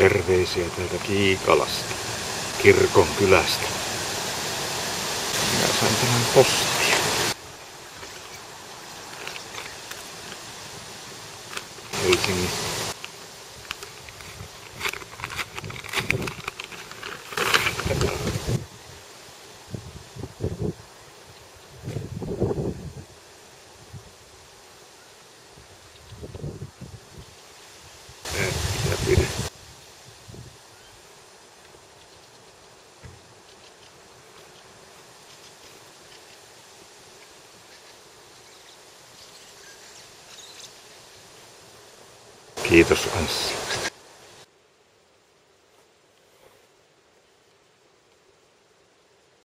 Terveisiä täältä Kiikalasta, kirkon kylästä. Minä sain tänään postia. Helsingin ja Kiitos Anssi.